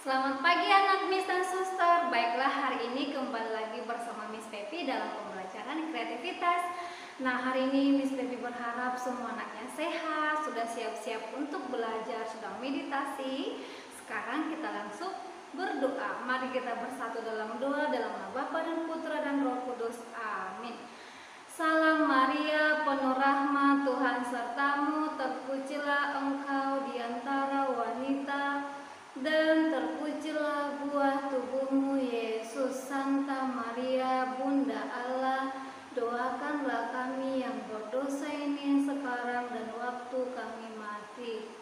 Selamat pagi anak Miss dan Suster. Baiklah hari ini kembali lagi bersama Miss Pepi dalam pembelajaran kreativitas. Nah hari ini Miss Pepi berharap semua anaknya sehat, sudah siap-siap untuk belajar, sudah meditasi. Sekarang kita langsung berdoa. Mari kita bersatu dalam doa dalam nama Bapa dan Putra dan Roh Kudus. Amin. Salam Maria, penuh rahmat Tuhan sertamu, terpujilah engkau di antara wanita dan terpujilah buah tubuhmu Yesus Santa Maria Bunda Allah doakanlah kami yang berdosa ini sekarang dan waktu kami mati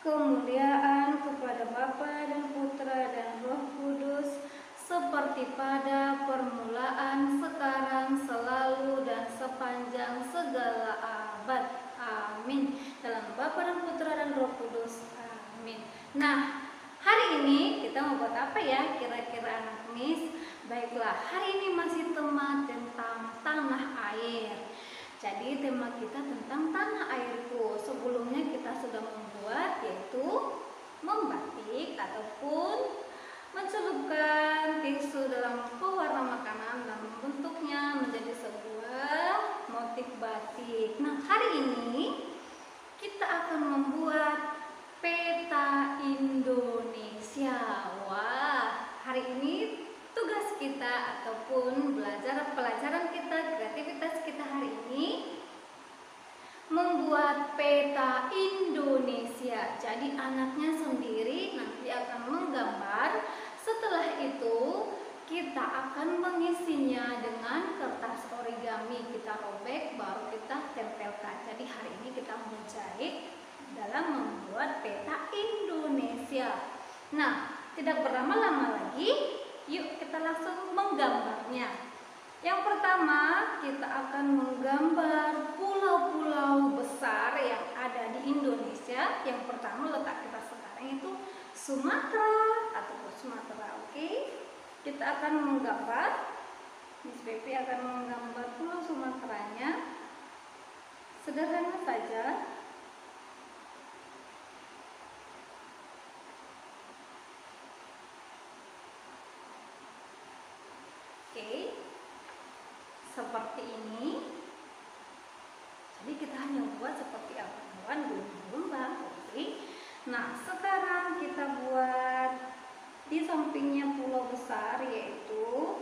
kemuliaan kepada Bapa dan Putra dan Roh Kudus seperti pada permulaan sekarang selalu dan sepanjang segala abad amin dalam Bapa dan Putra dan Roh Kudus amin Nah, hari ini kita mau buat apa ya kira-kira anak Miss? Baiklah, hari ini masih tema tentang tanah air. Jadi tema kita tentang tanah airku. Sebelumnya kita sudah membuat yaitu membatik ataupun mencelupkan tisu dalam pewarna makanan dan membentuknya menjadi sebuah motif batik. Nah, hari ini kita akan membuat peta Indonesia. Wah, hari ini kita ataupun belajar pelajaran kita, kreativitas kita hari ini membuat peta Indonesia. Jadi anaknya sendiri nanti akan menggambar. Setelah itu kita akan mengisinya dengan kertas origami. Kita robek baru kita tempelkan. Jadi hari ini kita menjahit dalam membuat peta Indonesia. Nah, tidak berlama-lama lagi, yuk kita langsung menggambarnya. Yang pertama, kita akan menggambar pulau-pulau besar yang ada di Indonesia. Yang pertama letak kita sekarang itu Sumatera atau Sumatera, oke? Kita akan menggambar, Miss Pepi akan menggambar pulau Sumateranya. Sederhana saja, Oke, seperti ini. Jadi kita hanya buat seperti apa? Hewan gelombang. Oke. Nah, sekarang kita buat di sampingnya pulau besar yaitu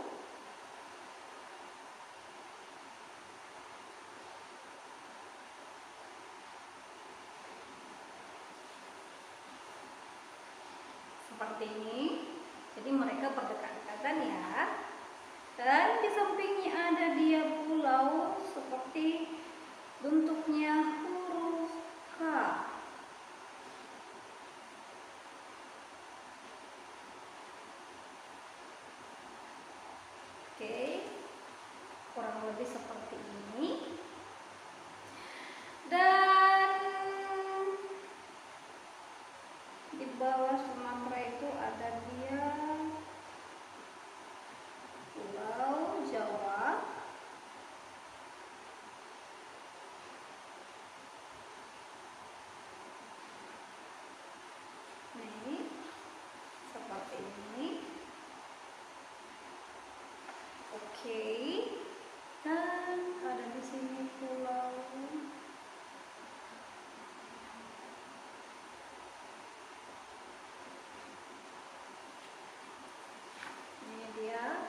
seperti ini. Jadi mereka berdekatan ya dan di sampingnya ada dia pulau seperti bentuknya huruf K oke kurang lebih seperti ini dan di bawah Sumatera itu ada dia Pulau Jawa Ini seperti ini Oke. Dan ada di sini pulau ini dia.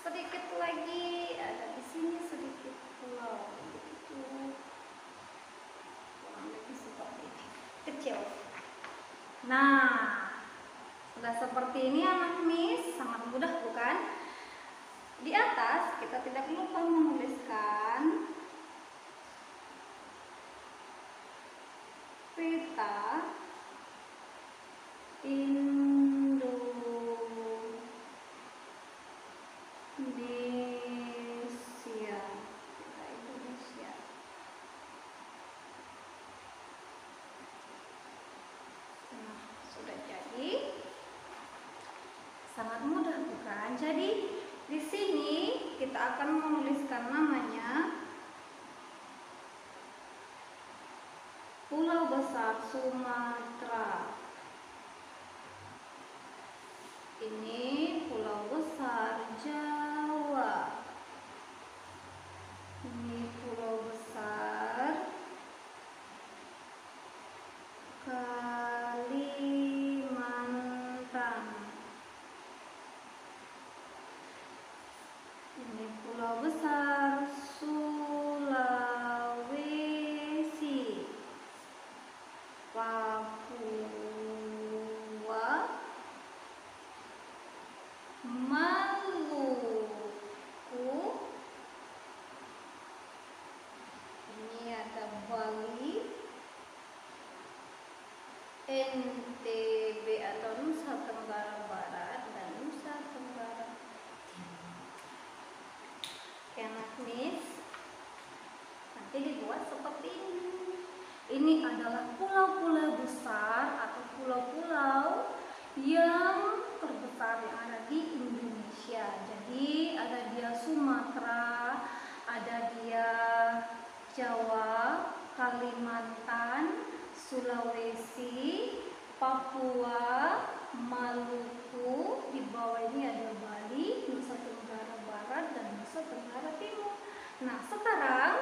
Sedikit lagi ada di sini sedikit pulau. Itu seperti ini kecil. Nah sudah seperti ini anak miss. Sangat mudah bukan di atas kita tidak lupa menuliskan. Peta Indonesia. Peta Indonesia. Nah sudah jadi. Sangat mudah bukan? Jadi di sini kita akan menuliskan namanya Pulau Besar Sumatera. Ini NTB atau Nusa Tenggara Barat dan Nusa Tenggara Timur. Anak Miss. Nanti dibuat seperti ini. Ini adalah pulau-pulau besar atau pulau-pulau yang terbesar yang ada di Indonesia. Jadi ada dia Sumatera, ada dia Jawa, Kalimantan, Sulawesi, Papua, Maluku, di bawah ini ada Bali, Nusa Tenggara Barat dan Nusa Tenggara Timur. Nah, sekarang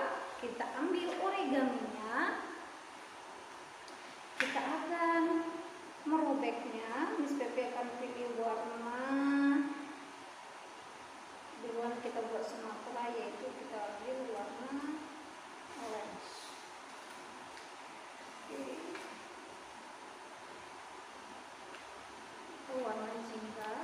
kita ambil origaminya. Kita akan merobeknya. Miss Pepe akan pilih warna duluan kita buat Sumatera yaitu kita ambil warna orange. Oke. Itu warna jingga.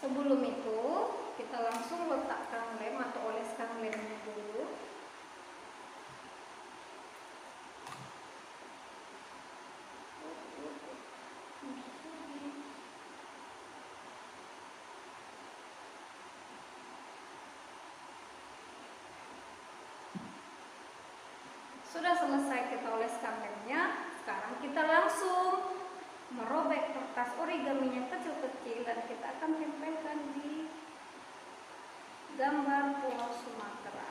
Sebelum itu, kita langsung letakkan lem atau oleskan lemnya dulu. Sudah selesai kita oleskan lemnya, sekarang kita langsung merobek kertas origaminya kecil-kecil dan kita akan tempelkan di gambar Pulau Sumatera.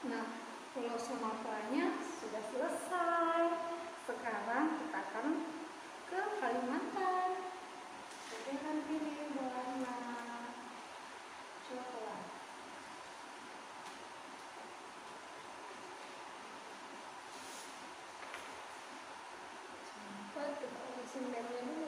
Nah, Pulau Sumateranya sudah selesai. Sekarang kita akan ke Kalimantan. Jadi akan pilih warna coklat. Cepat kita urusin lemnya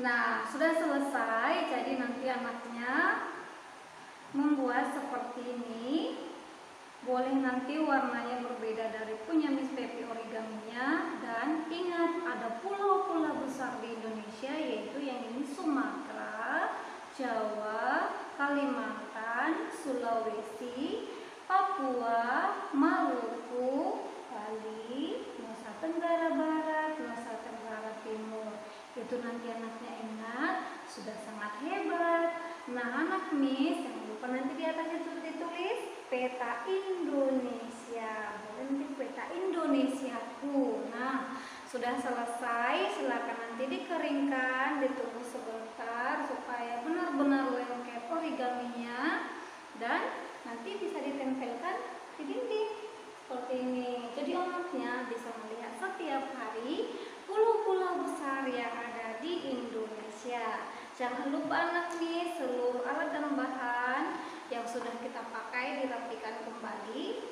Nah, sudah selesai. Jadi nanti anaknya membuat seperti ini. Boleh nanti warnanya berbeda dari punya Miss Pepi origaminya dan ingat ada pulau-pulau besar di Indonesia yaitu yang ini Sumatera, Jawa, Kalimantan, Sulawesi, Papua, Maluku, Bali, Nusa Tenggara Barat. Itu nanti anaknya ingat, sudah sangat hebat. Nah, anak Miss, jangan lupa nanti di atasnya itu ditulis peta Indonesia. Boleh nanti peta Indonesiaku. Nah, sudah selesai, silakan nanti dikeringkan, ditunggu sebentar supaya benar-benar lengket origaminya dan nanti bisa ditempelkan di dinding seperti ini. Jadi anaknya bisa melihat setiap hari pulau-pulau besar yang ada di Indonesia. Jangan lupa anak nih seluruh alat dan bahan yang sudah kita pakai dirapikan kembali.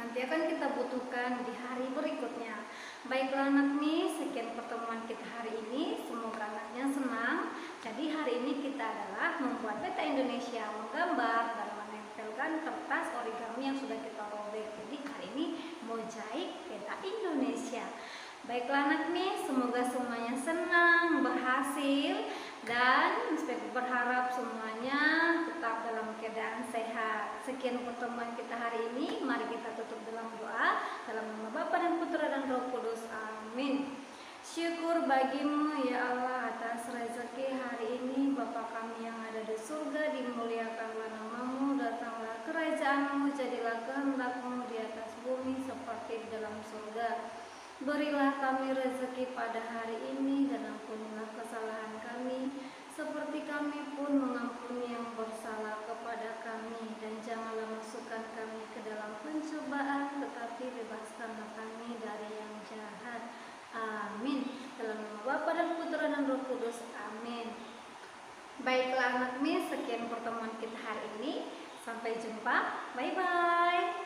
Nanti akan kita butuhkan di hari berikutnya. Baiklah anak nih, sekian pertemuan kita hari ini. Semoga anaknya senang. Jadi hari ini kita adalah membuat peta Indonesia, menggambar dan menempelkan kertas origami yang sudah kita robek. Jadi hari ini mozaik peta Indonesia. Baiklah anak nih, semoga semuanya senang, berhasil dan Miss berharap semuanya tetap dalam keadaan sehat. Sekian pertemuan kita hari ini. Mari kita tutup dalam doa dalam nama Bapa dan Putra dan Roh Kudus. Amin. Syukur bagimu ya Allah atas rezeki hari ini Bapa kami yang ada di surga dimuliakanlah namamu datanglah kerajaanmu jadilah kehendakmu di atas bumi seperti di dalam surga Berilah kami rezeki pada hari ini dan ampunilah kesalahan kami seperti kami pun mengampuni yang bersalah kepada kami dan janganlah masukkan kami ke dalam pencobaan tetapi bebaskanlah kami dari yang jahat. Amin. Dalam nama Bapa dan Putra dan Roh Kudus. Amin. Baiklah anak mis, sekian pertemuan kita hari ini. Sampai jumpa. Bye bye.